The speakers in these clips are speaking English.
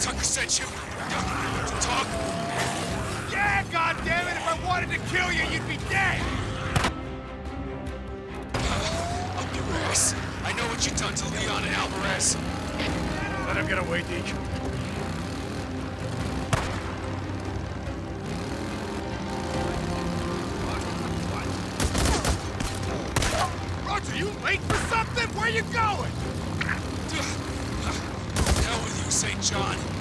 Tucker sent you. To talk? Yeah, goddammit! If I wanted to kill you, you'd be dead! Up your ass. I know what you've done to Leon and Alvarez. Let him get away, Deke. Roger, you late for something? Where you going? St. John.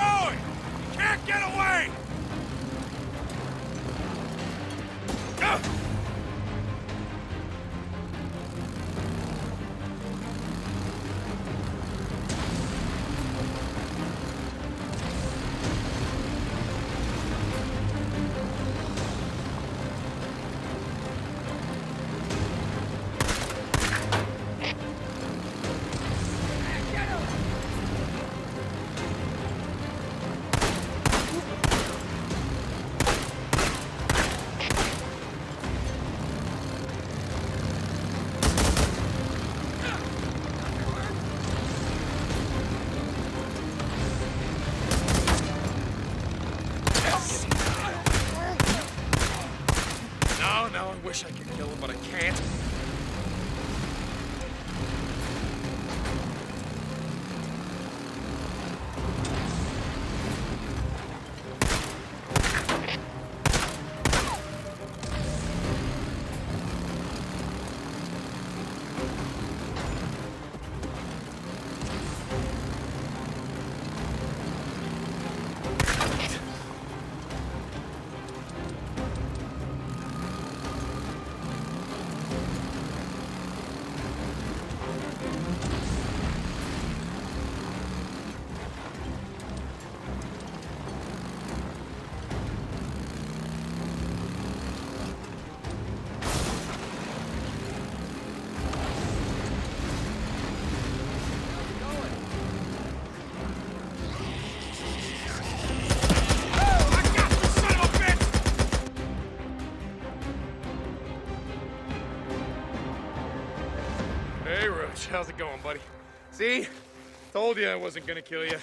Going? You can't get away! Wish I could kill him, but I can't. Hey, Roach. How's it going, buddy? See? Told you I wasn't gonna kill you.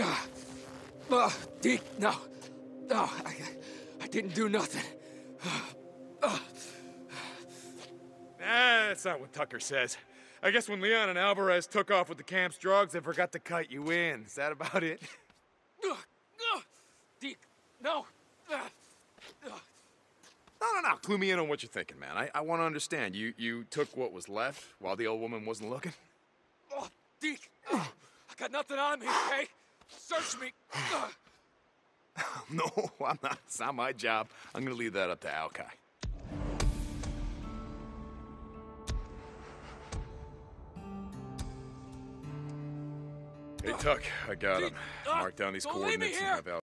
Ah, ah, Deke, no. No, I, I didn't do nothing. Ah, that's not what Tucker says. I guess when Leon and Alvarez took off with the camp's drugs, they forgot to cut you in. Is that about it? Ah, ah, Deke, no. No, no, no. Clue me in on what you're thinking, man. I, I want to understand. You you took what was left while the old woman wasn't looking? Oh, Deke, I got nothing on me, okay? Search me. No, I'm not. It's not my job. I'm going to leave that up to Alki. Hey, Tuck, I got him. Ah, Mark down these don't leave me coordinates and have Al